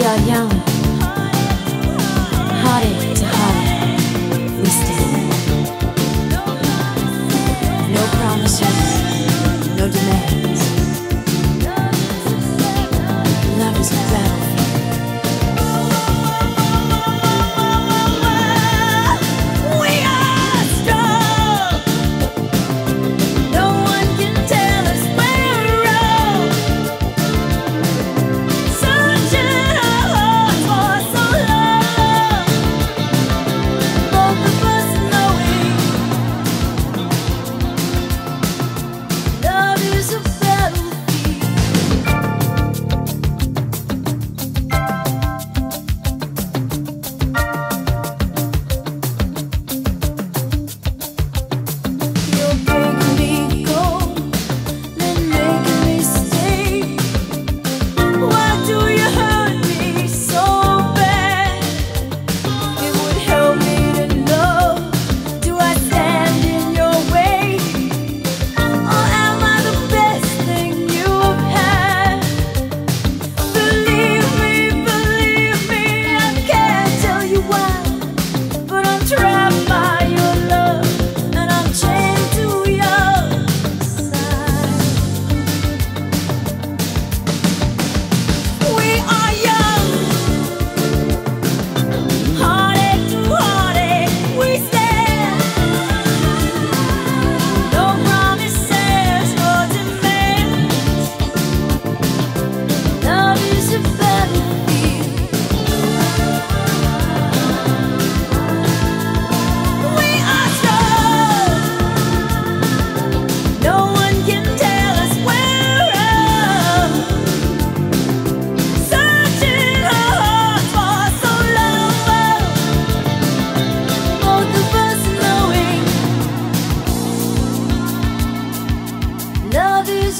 are young, heartache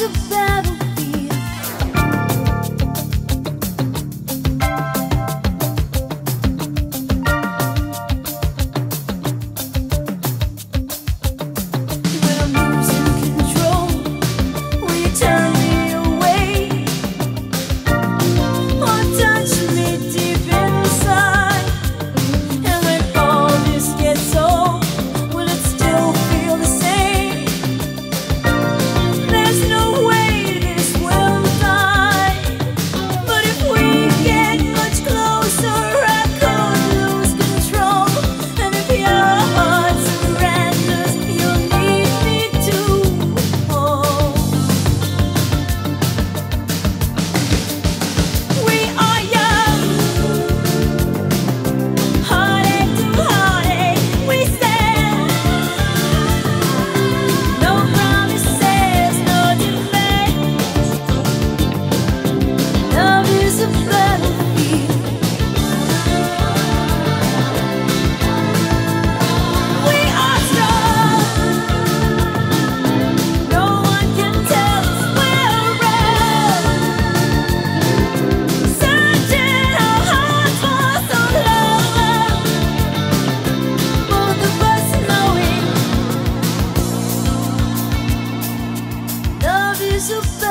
about battle.